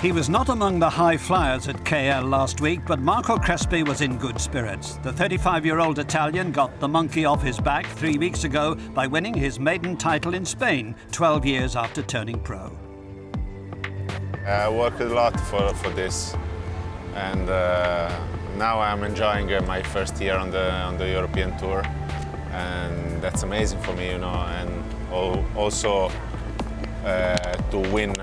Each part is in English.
He was not among the high flyers at KL last week, but Marco Crespi was in good spirits. The 35-year-old Italian got the monkey off his back three weeks ago by winning his maiden title in Spain, 12 years after turning pro. I worked a lot for, for this, and uh, now I'm enjoying uh, my first year on the, on the European Tour, and that's amazing for me, you know, and also uh, to win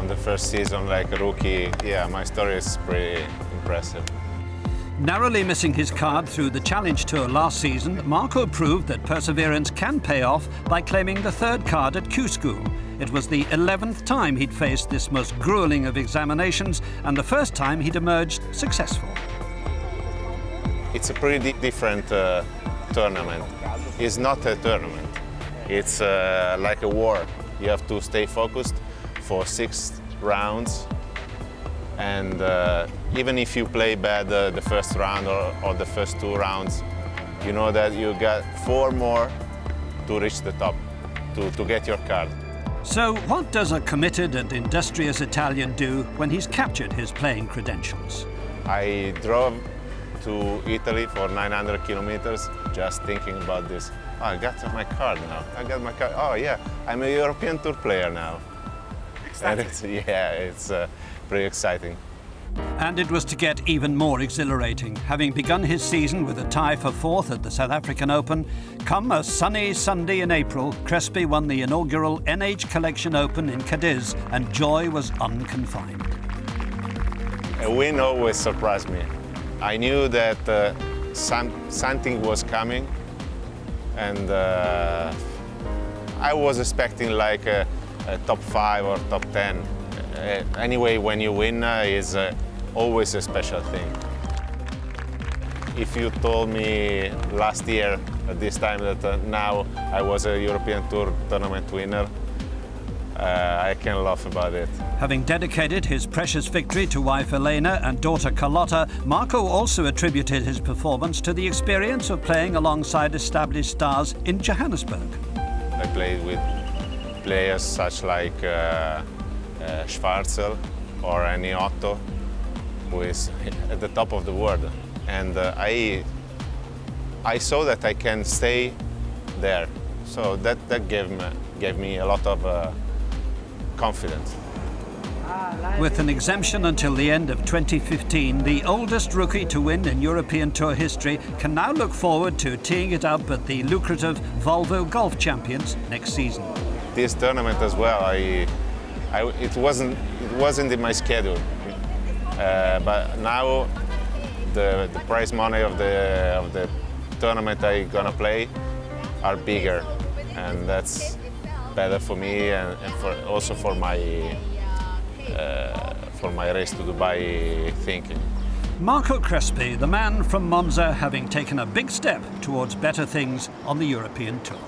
on the first season like a rookie, yeah, my story is pretty impressive. Narrowly missing his card through the Challenge Tour last season, Marco proved that perseverance can pay off by claiming the third card at Q School. It was the 11th time he'd faced this most grueling of examinations and the first time he'd emerged successful. It's a pretty different uh, tournament. It's not a tournament. It's uh, like a war. You have to stay focused for six rounds. And uh, even if you play bad uh, the first round or, or the first two rounds, you know that you got four more to reach the top, to, to get your card. So what does a committed and industrious Italian do when he's captured his playing credentials? I drove to Italy for 900 kilometers just thinking about this. Oh, I got my card now. I got my card. Oh yeah, I'm a European Tour player now. And it's, yeah, it's uh, pretty exciting. And it was to get even more exhilarating. Having begun his season with a tie for fourth at the South African Open, come a sunny Sunday in April, Crespi won the inaugural NH Collection Open in Cadiz, and joy was unconfined. A win always surprised me. I knew that uh, some, something was coming, and uh, I was expecting like a, top five or top 10. Uh, anyway, when you win uh, is always a special thing. If you told me last year at this time that uh, now I was a European Tour tournament winner, uh, I can laugh about it. Having dedicated his precious victory to wife Elena and daughter Carlotta, Marco also attributed his performance to the experience of playing alongside established stars in Johannesburg. I played with players such like uh, uh, Schwartzel or Hennie Otto, who is at the top of the world. And uh, I, I saw that I can stay there. So that, that gave, me, gave me a lot of uh, confidence. With an exemption until the end of 2015, the oldest rookie to win in European Tour history can now look forward to teeing it up at the lucrative Volvo Golf Champions next season this tournament as well. I, I, it wasn't it wasn't in my schedule, uh, but now the, the prize money of the of the tournament I gonna play are bigger, and that's better for me and, and for also for my uh, for my race to Dubai thinking. Marco Crespi, the man from Monza, having taken a big step towards better things on the European Tour.